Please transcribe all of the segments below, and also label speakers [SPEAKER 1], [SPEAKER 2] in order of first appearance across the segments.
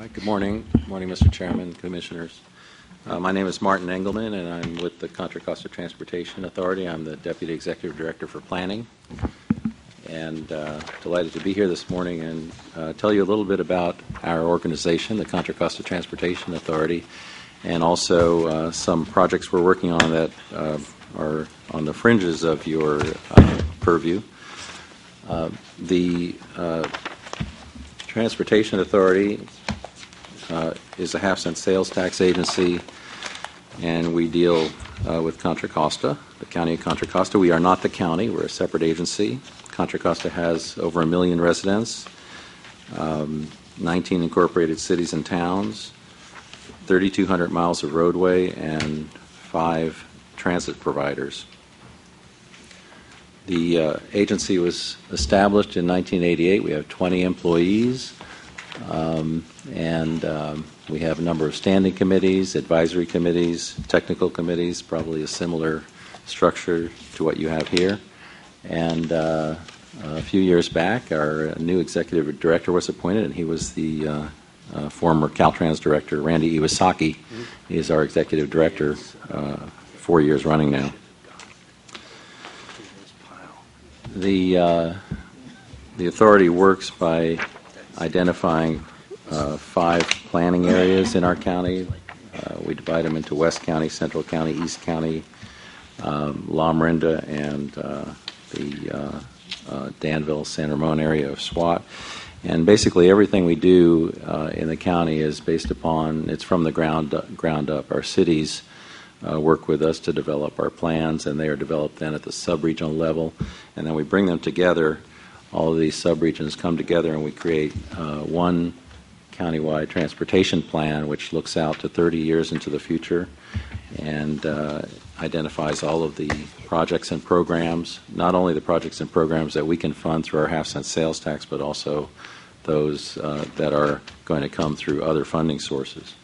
[SPEAKER 1] Good morning. Good morning, Mr. Chairman, Commissioners. Uh, my name is Martin Engelman, and I'm with the Contra Costa Transportation Authority. I'm the Deputy Executive Director for Planning. And uh, delighted to be here this morning and uh, tell you a little bit about our organization, the Contra Costa Transportation Authority, and also uh, some projects we're working on that uh, are on the fringes of your uh, purview. The Transportation Authority uh, is a half cent sales tax agency, and we deal uh, with Contra Costa, the county of Contra Costa. We are not the county, we're a separate agency. Contra Costa has over a million residents, um, 19 incorporated cities and towns, 3,200 miles of roadway, and five transit providers. The uh, agency was established in 1988. We have 20 employees, um, and um, we have a number of standing committees, advisory committees, technical committees, probably a similar structure to what you have here. And uh, a few years back, our new executive director was appointed, and he was the uh, uh, former Caltrans director, Randy Iwasaki. He is our executive director, uh, four years running now. The, uh, the authority works by identifying uh, five planning areas in our county. Uh, we divide them into West County, Central County, East County, um, Lamorinda, and uh, the uh, uh, Danville, San Ramon area of SWAT. And basically, everything we do uh, in the county is based upon it's from the ground ground up. Our cities work with us to develop our plans, and they are developed then at the sub-regional level, and then we bring them together. All of these sub-regions come together, and we create uh, one countywide transportation plan, which looks out to 30 years into the future, and uh, identifies all of the projects and programs, not only the projects and programs that we can fund through our half cent sales tax, but also those uh, that are going to come through other funding sources.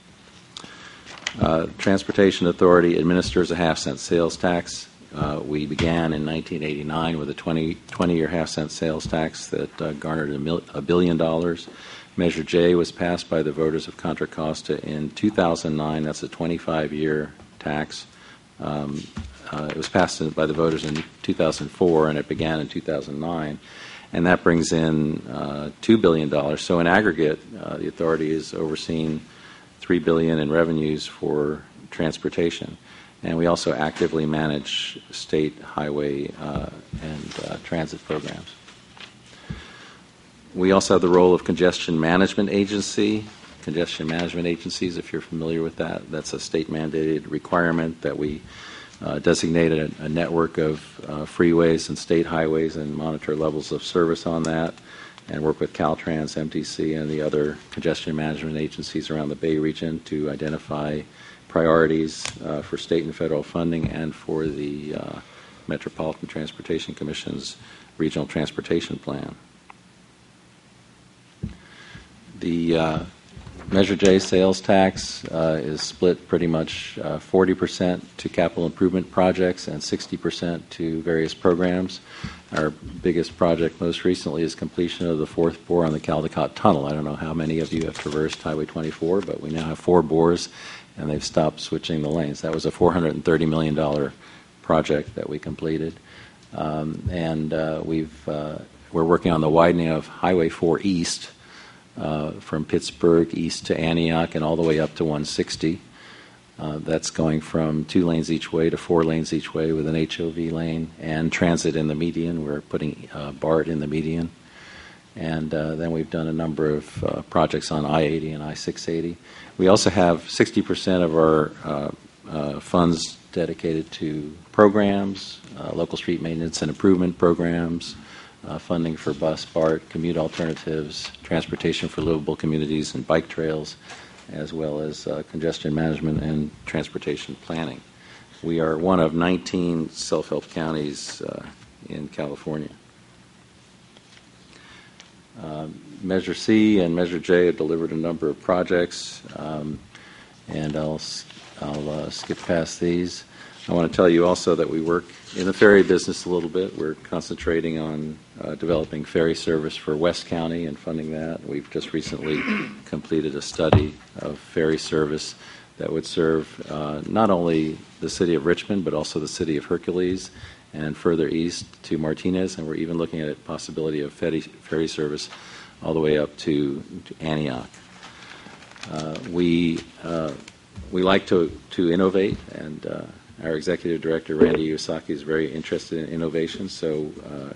[SPEAKER 1] Uh, Transportation Authority administers a half cent sales tax. Uh, we began in 1989 with a 20, 20 year half cent sales tax that uh, garnered a, mil- a billion dollars. Measure J was passed by the voters of Contra Costa in 2009. That's a 25 year tax. Um, uh, it was passed by the voters in 2004 and it began in 2009 and that brings in uh, $2 billion. So in aggregate, uh, the authority is overseeing 3 billion in revenues for transportation. And we also actively manage state highway uh, and uh, transit programs. We also have the role of congestion management agency. Congestion management agencies, if you're familiar with that, that's a state mandated requirement that we uh, designated a, a, network of uh, freeways and state highways and monitor levels of service on that and work with Caltrans, MTC, and the other congestion management agencies around the Bay region to identify priorities uh, for state and federal funding and for the uh, Metropolitan Transportation Commission's regional transportation plan. The uh, Measure J sales tax uh, is split pretty much uh, 40% to capital improvement projects and 60% to various programs. Our biggest project most recently is completion of the fourth bore on the Caldecott Tunnel. I don't know how many of you have traversed Highway 24, but we now have four bores and they've stopped switching the lanes. That was a $430 million project that we completed. Um, and uh, we've, uh, we're working on the widening of Highway 4 East uh, from Pittsburg east to Antioch and all the way up to 160. Uh, that's going from two lanes each way to four lanes each way with an HOV lane and transit in the median. We're putting BART in the median. And uh, then we've done a number of uh, projects on I 80 and I 680. We also have 60% of our uh, uh, funds dedicated to programs, local street maintenance and improvement programs, uh, funding for bus, BART, commute alternatives, transportation for livable communities, and bike trails, as well as uh, congestion management and transportation planning. We are one of 19 self help counties uh, in California. Um, Measure C and Measure J have delivered a number of projects, um, and I'll, I'll uh, skip past these. I want to tell you also that we work in the ferry business a little bit. We're concentrating on uh, developing ferry service for West County and funding that. We've just recently completed a study of ferry service that would serve uh, not only the city of Richmond, but also the city of Hercules and further east to Martinez. And we're even looking at a possibility of ferry, ferry service all the way up to, to Antioch. Uh, we, uh, we like to, to innovate, and uh, our executive director, Randy Iwasaki, is very interested in innovation. So uh,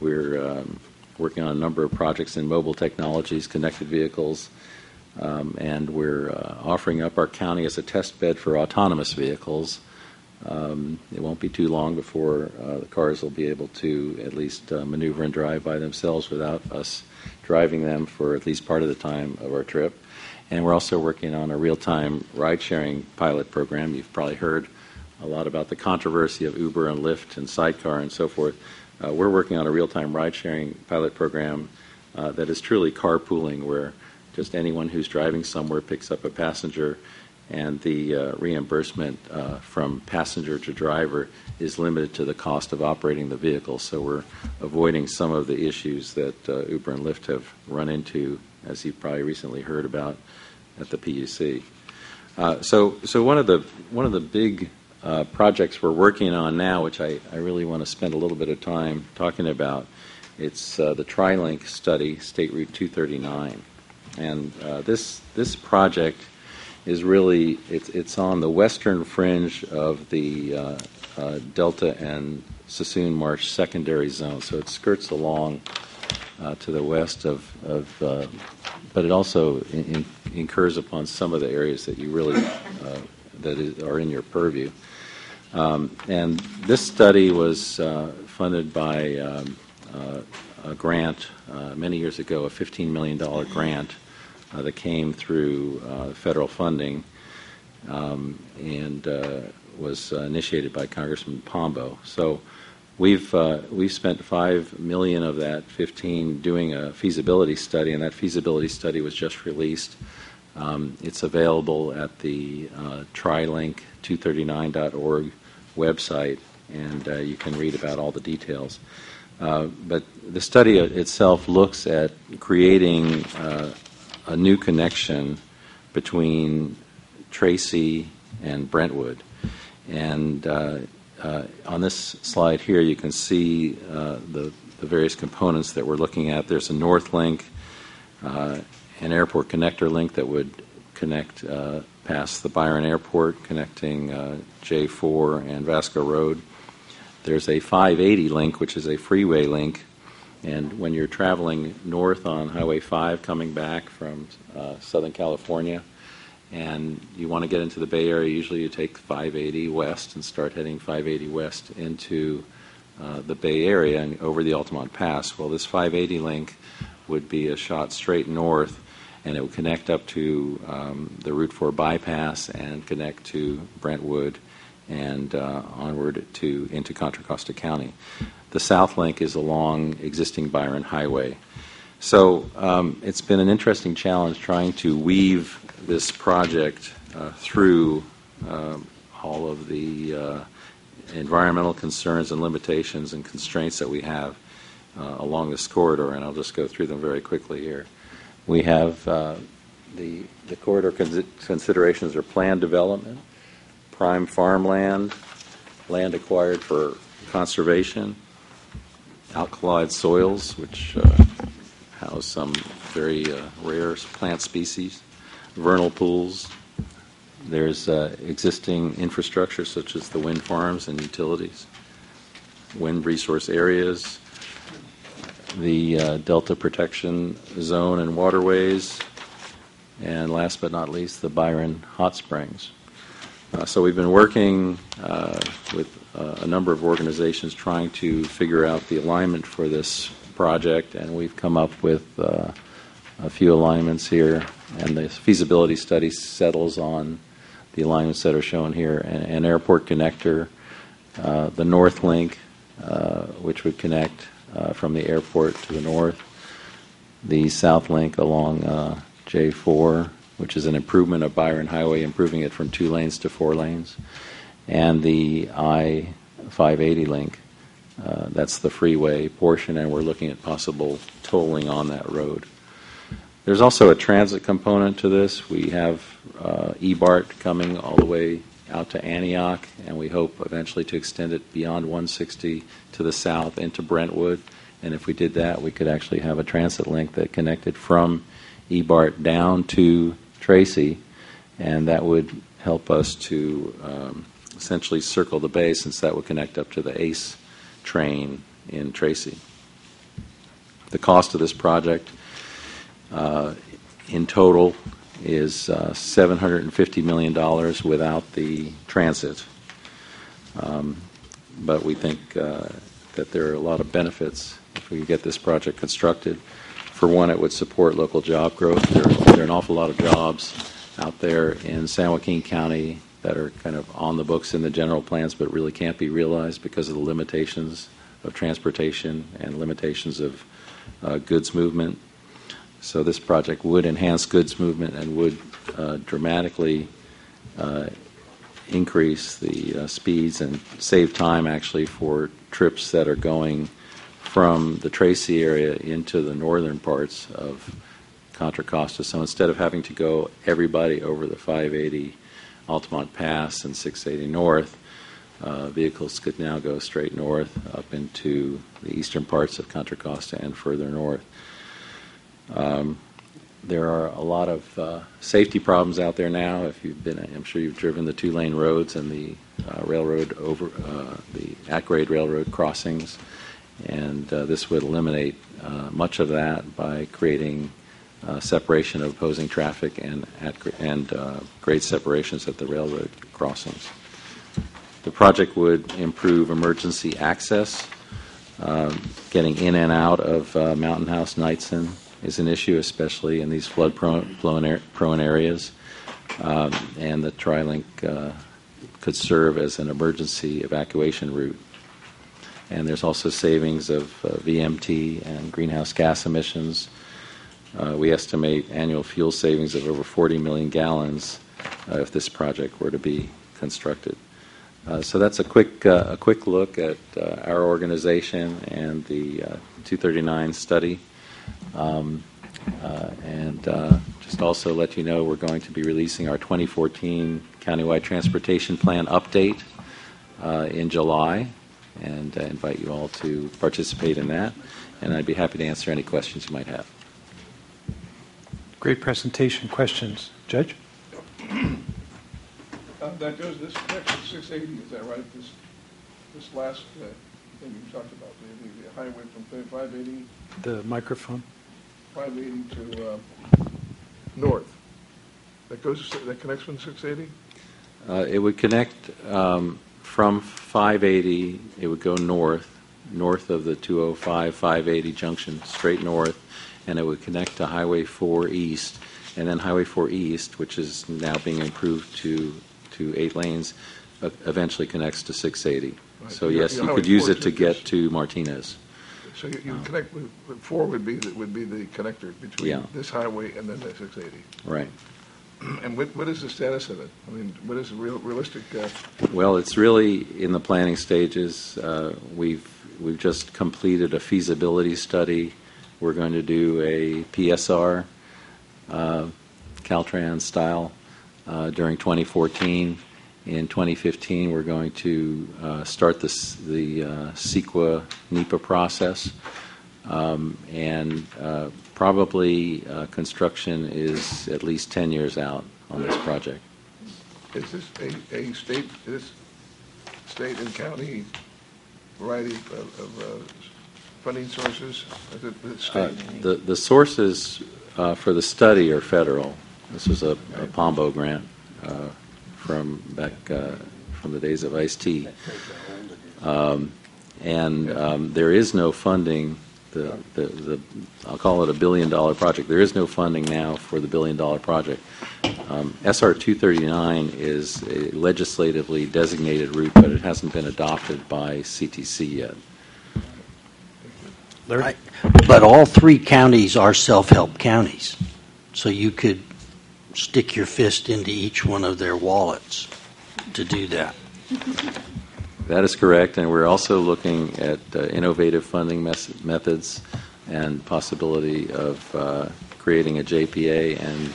[SPEAKER 1] we're um, working on a number of projects in mobile technologies, connected vehicles, um, and we're uh, offering up our county as a test bed for autonomous vehicles. Um, it won't be too long before uh, the cars will be able to at least uh, maneuver and drive by themselves without us driving them for at least part of the time of our trip. And we're also working on a real time ride sharing pilot program. You've probably heard a lot about the controversy of Uber and Lyft and Sidecar and so forth. Uh, we're working on a real time ride sharing pilot program uh, that is truly carpooling, where just anyone who's driving somewhere picks up a passenger, and the uh, reimbursement uh, from passenger to driver is limited to the cost of operating the vehicle. So we're avoiding some of the issues that uh, Uber and Lyft have run into, as you've probably recently heard about at the PUC. Uh, so, so one of the one of the big uh, projects we're working on now, which I, I really want to spend a little bit of time talking about, it's uh, the TriLink study, State Route 239. And this this project is really it's it's on the western fringe of the uh, uh, Delta and Suisun Marsh secondary zone, so it skirts along uh, to the west of, of uh, but it also in, in incurs upon some of the areas that you really uh, that is, are in your purview. Um, and this study was funded by um, a grant many years ago, a $15 million grant uh, that came through uh, federal funding um, and uh, was initiated by Congressman Pombo. So we've we've spent five million of that 15 doing a feasibility study, and that feasibility study was just released. Um, it's available at the uh, trilink239.org website, and uh, you can read about all the details. Uh, but the study itself looks at creating a new connection between Tracy and Brentwood. And uh, uh, on this slide here, you can see uh, the, the, various components that we're looking at. There's a north link, uh, an airport connector link that would connect uh, past the Byron Airport, connecting uh, J4 and Vasco Road. There's a 580 link, which is a freeway link and when you're traveling north on Highway 5 coming back from uh, Southern California, and you want to get into the Bay Area, usually you take 580 west and start heading 580 west into uh, the Bay Area and over the Altamont Pass. Well, this 580 link would be a shot straight north, and it would connect up to um, the Route 4 bypass and connect to Brentwood and uh, onward to into Contra Costa County. The South Link is along existing Byron Highway. So um, it's been an interesting challenge trying to weave this project uh, through um, all of the uh, environmental concerns and limitations and constraints that we have uh, along this corridor, and I'll just go through them very quickly here. We have uh, the, the corridor cons- considerations are planned development, prime farmland, land acquired for conservation, alkali soils, which uh, house some very uh, rare plant species, vernal pools. There's uh, existing infrastructure such as the wind farms and utilities, wind resource areas, the uh, delta protection zone and waterways, and last but not least, the Byron hot springs. Uh, so we've been working uh, with uh, a number of organizations trying to figure out the alignment for this project, and we've come up with uh, a few alignments here. And the feasibility study settles on the alignments that are shown here: an, an airport connector, uh, the North Link, uh, which would connect from the airport to the north, the South Link along J4 which is an improvement of Byron Highway, improving it from two lanes to four lanes, and the I 580 link Uh, That's the freeway portion, and we're looking at possible tolling on that road. There's also a transit component to this. We have uh, E-BART coming all the way out to Antioch, and we hope eventually to extend it beyond 160 to the south into Brentwood. And if we did that, we could actually have a transit link that connected from E-BART down to Tracy, and that would help us to um, essentially circle the bay, since that would connect up to the ACE train in Tracy. The cost of this project uh, in total is uh, $750 million without the transit. Um, But we think uh, that there are a lot of benefits if we get this project constructed. For one, it would support local job growth. There there are an awful lot of jobs out there in San Joaquin County that are kind of on the books in the general plans, but really can't be realized because of the limitations of transportation and limitations of uh, goods movement. So this project would enhance goods movement and would uh, dramatically uh, increase the uh, speeds and save time actually for trips that are going from the Tracy area into the northern parts of Contra Costa. So instead of having to go everybody over the 580 Altamont Pass and 680 North, uh, vehicles could now go straight north up into the eastern parts of Contra Costa and further north. Um, there are a lot of uh, safety problems out there now. If you've been, I'm sure you've driven the two-lane roads and the uh, railroad over uh, the at-grade railroad crossings, and uh, this would eliminate uh, much of that by creating uh, separation of opposing traffic and at and uh, grade separations at the railroad crossings. The project would improve emergency access, um, getting in and out of uh, Mountain House Knightsen is an issue, especially in these flood-prone prone areas. Um, and the TriLink uh, could serve as an emergency evacuation route. And there's also savings of uh, VMT and greenhouse gas emissions. Uh, we estimate annual fuel savings of over 40 million gallons uh, if this project were to be constructed. Uh, so that's a quick uh, a quick look at uh, our organization and the uh, 239 study. Um, and just also let you know we're going to be releasing our 2014 countywide transportation plan update in July, and I invite you all to participate in that. And I'd be happy to answer any questions you might have.
[SPEAKER 2] Great presentation. Questions? Judge?
[SPEAKER 3] Uh, That goes, this connection six eighty, is that right? This, this last uh, thing you talked about, the, the- the highway from five eighty,
[SPEAKER 2] The microphone.
[SPEAKER 3] five eighty to, uh, north. That goes, that connects from six eighty?
[SPEAKER 1] Uh, It would connect um, from 580, it would go north, north of the 205, 580 junction, straight north, and it would connect to Highway 4 East. And then Highway 4 East, which is now being improved to, to eight lanes, uh, eventually connects to 680.
[SPEAKER 3] Right.
[SPEAKER 1] So yes, you
[SPEAKER 3] Highway
[SPEAKER 1] could use
[SPEAKER 3] 4
[SPEAKER 1] it to get to Martinez.
[SPEAKER 3] So you, you connect, with with four would be, the- would be the connector
[SPEAKER 1] Yeah.
[SPEAKER 3] between this highway and then the six eighty.
[SPEAKER 1] Right.
[SPEAKER 3] And what, what is the status of it? I mean, what is the real, realistic, uh,
[SPEAKER 1] Well, it's really in the planning stages. Uh, We've, we've just completed a feasibility study. We're going to do a PSR, uh, Caltrans style, uh, during 2014. In 2015, we're going to uh, start this, the uh, CEQA NEPA process. Um, And uh, probably uh, construction is at least 10 years out on this project.
[SPEAKER 3] is this a, a state, this state and county variety of, of uh, funding sources? Is is it
[SPEAKER 1] Uh,
[SPEAKER 3] state?
[SPEAKER 1] The the sources uh, for the study are federal. This was a a Pombo grant uh, from back, uh, from the days of ISTEA. Um, And um, there is no funding, the, the, the I'll call it a billion-dollar project. There is no funding now for the billion-dollar project. Um, SR 239 is a legislatively designated route, but it hasn't been adopted by CTC yet.
[SPEAKER 2] Larry?
[SPEAKER 4] I- But all three counties are self-help counties, so you could stick your fist into each one of their wallets to do that.
[SPEAKER 1] That is correct, and we're also looking at uh, innovative funding mes- methods and possibility of uh, creating a JPA and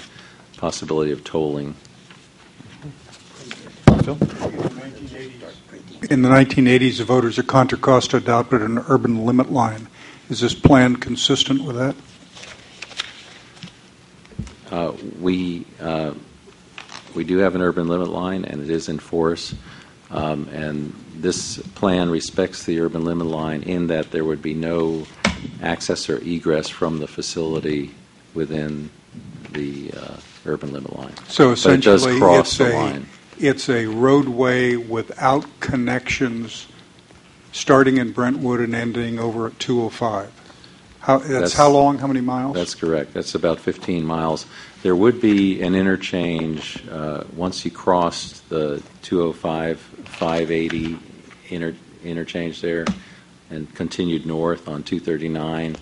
[SPEAKER 1] possibility of tolling.
[SPEAKER 2] Phil?
[SPEAKER 5] In the 1980s, the voters of Contra Costa adopted an urban limit line. Is this plan consistent with that?
[SPEAKER 1] Uh, We, uh, we do have an urban limit line, and it is in force. Um, And this plan respects the urban limit line in that there would be no access or egress from the facility within the uh, urban limit line.
[SPEAKER 5] So
[SPEAKER 1] it
[SPEAKER 5] essentially,
[SPEAKER 1] cross
[SPEAKER 5] it's
[SPEAKER 1] the
[SPEAKER 5] a,
[SPEAKER 1] line.
[SPEAKER 5] it's a roadway without connections, starting in Brentwood and ending over at 205. How, that's
[SPEAKER 1] That's-
[SPEAKER 5] how long, how many miles?
[SPEAKER 1] That's correct. That's about 15 miles. There would be an interchange uh, once you crossed the 205, 580 inter- interchange there and continued north on 239.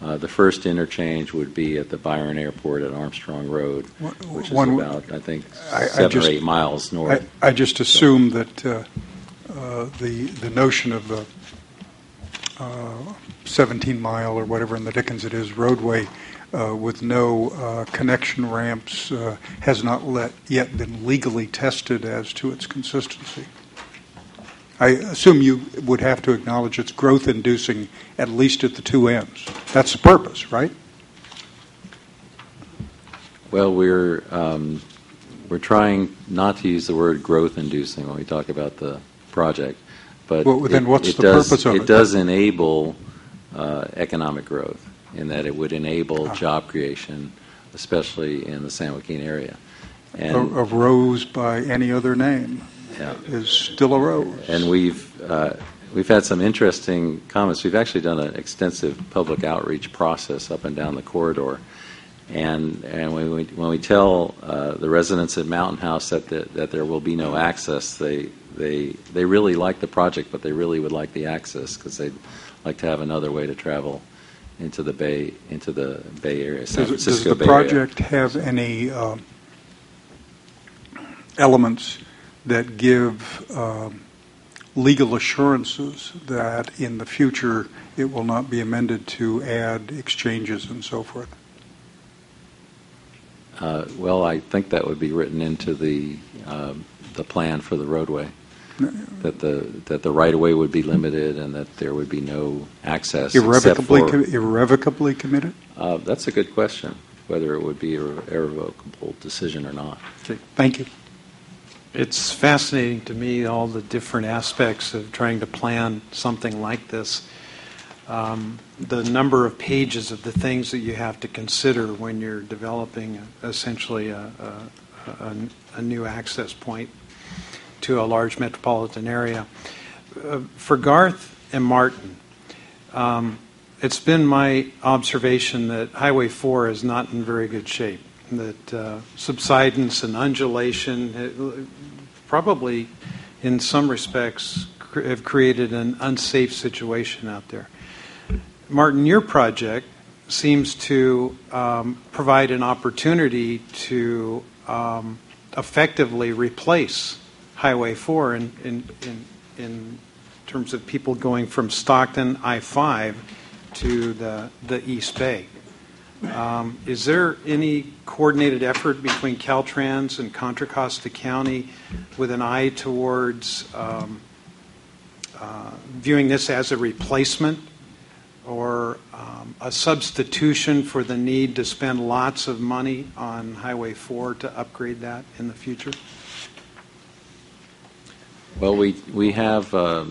[SPEAKER 1] Uh, The first interchange would be at the Byron Airport at Armstrong Road, which is
[SPEAKER 5] one-
[SPEAKER 1] about, I think,
[SPEAKER 5] I- I
[SPEAKER 1] seven
[SPEAKER 5] just-
[SPEAKER 1] or eight miles north.
[SPEAKER 5] I just assumed that uh, uh, the, the notion of the uh, 17 mile or whatever in the Dickens it is roadway uh, with no uh, connection ramps uh, has not let, yet been legally tested as to its consistency. I assume you would have to acknowledge it's growth inducing at least at the two ends. That's the purpose, right?
[SPEAKER 1] Well, we're, um, we're trying not to use the word growth-inducing when we talk about the project, but
[SPEAKER 5] Well, then
[SPEAKER 1] it-
[SPEAKER 5] what's
[SPEAKER 1] it
[SPEAKER 5] the
[SPEAKER 1] does-
[SPEAKER 5] purpose of it?
[SPEAKER 1] It does enable uh, economic growth, in that it would enable
[SPEAKER 5] Ah.
[SPEAKER 1] job creation, especially in the San Joaquin area.
[SPEAKER 5] A,
[SPEAKER 1] And,
[SPEAKER 5] a rose by any other name
[SPEAKER 1] yeah.
[SPEAKER 5] is still a rose.
[SPEAKER 1] And we've, uh, we've had some interesting comments. We've actually done an extensive public outreach process up and down the corridor. And, and when we, when we tell uh, the residents at Mountain House that, the, that there will be no access, they, they, they really like the project, but they really would like the access because they'd like to have another way to travel into the Bay, into the Bay Area, San
[SPEAKER 5] Does, does the
[SPEAKER 1] Bay Area.
[SPEAKER 5] project have any um, elements that give um, legal assurances that in the future it will not be amended to add exchanges and so forth?
[SPEAKER 1] Uh, Well, I think that would be written into the, um, the plan for the roadway, that the, that the right-of-way would be limited and that there would be no access
[SPEAKER 5] Irrevocably,
[SPEAKER 1] for...
[SPEAKER 5] com- irrevocably committed?
[SPEAKER 1] Uh, That's a good question, whether it would be a irrevocable decision or not.
[SPEAKER 5] Thank you.
[SPEAKER 2] It's fascinating to me, all the different aspects of trying to plan something like this. Um, The number of pages of the things that you have to consider when you're developing essentially a, a, a, a new access point to a large metropolitan area. Uh, For Garth and Martin, um, it's been my observation that Highway 4 is not in very good shape, that uh, subsidence and undulation uh, probably, in some respects, cr- have created an unsafe situation out there. Martin, your project seems to um, provide an opportunity to um, effectively replace Highway 4 in, in, in, in terms of people going from Stockton I-5 to the, the East Bay. Um, Is there any coordinated effort between Caltrans and Contra Costa County with an eye towards um, uh, viewing this as a replacement or um, a substitution for the need to spend lots of money on Highway 4 to upgrade that in the future?
[SPEAKER 1] Well, we, we have uh,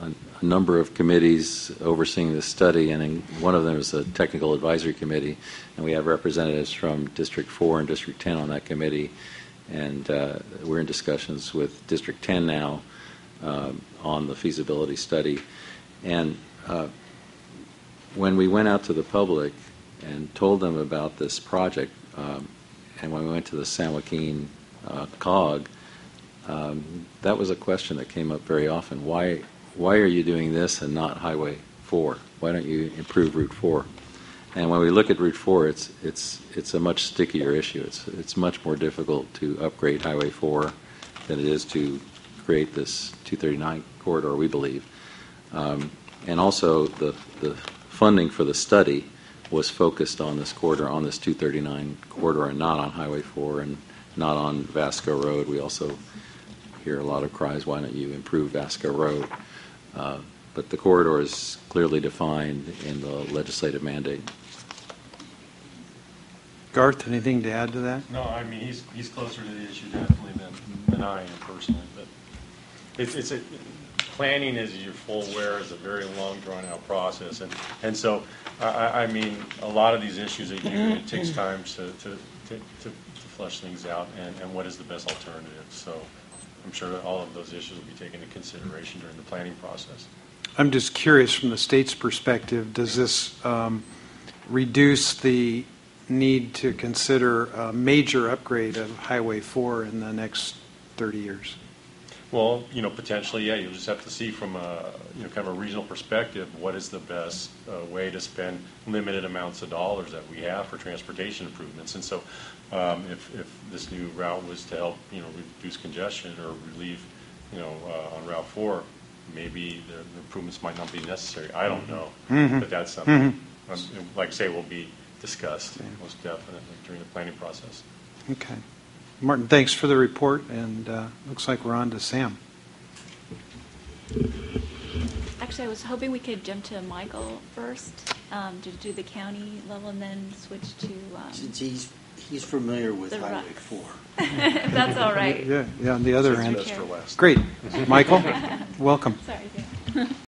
[SPEAKER 1] a a number of committees overseeing this study, and in- one of them is a technical advisory committee, and we have representatives from District 4 and District 10 on that committee, and uh, we're in discussions with District 10 now um, on the feasibility study. And uh, when we went out to the public and told them about this project, um, and when we went to the San Joaquin uh, COG, um, that was a question that came up very often. Why, why are you doing this and not Highway 4? Why don't you improve Route 4? And when we look at Route 4, it's, it's, it's a much stickier issue. It's, it's much more difficult to upgrade Highway 4 than it is to create this 239 corridor, we believe. Um, And also, the, the funding for the study was focused on this corridor, on this 239 corridor, and not on Highway 4 and not on Vasco Road. We also hear a lot of cries, why don't you improve Vasco Road? Uh, But the corridor is clearly defined in the legislative mandate.
[SPEAKER 2] Garth, anything to add to that?
[SPEAKER 6] No, I mean, he's, he's closer to the issue definitely than, than I am personally, but it's, it's a, planning, as you're full aware, is a very long, drawn-out process, and, and so, I, I, I mean, a lot of these issues, it it takes time to, to, to, to flesh things out, and, and what is the best alternative, so I'm sure all of those issues will be taken into consideration during the planning process.
[SPEAKER 2] I'm just curious from the state's perspective, does this um, reduce the need to consider a major upgrade of Highway 4 in the next 30 years?
[SPEAKER 6] Well, you know, potentially, yeah, you'll just have to see from a, you know, kind of a regional perspective, what is the best uh, way to spend limited amounts of dollars that we have for transportation improvements. And so um, if, if this new route was to help, you know, reduce congestion or relieve, you know, uh, on Route 4, maybe the improvements might not be necessary. I don't know. But that's something, um, like I say, will be discussed, most definitely, during the planning process.
[SPEAKER 2] Okay. Martin, thanks for the report, and uh, looks like we're on to Sam.
[SPEAKER 7] Actually, I was hoping we could jump to Michael first, um, to do the county level and then switch to, um,
[SPEAKER 4] Since he's, he's familiar with
[SPEAKER 7] The
[SPEAKER 4] Highway
[SPEAKER 7] rock.
[SPEAKER 4] 4.
[SPEAKER 7] that's all right.
[SPEAKER 2] Yeah, yeah, on the other end.
[SPEAKER 7] Best for
[SPEAKER 2] Great. Michael, welcome.
[SPEAKER 7] Sorry, Dan.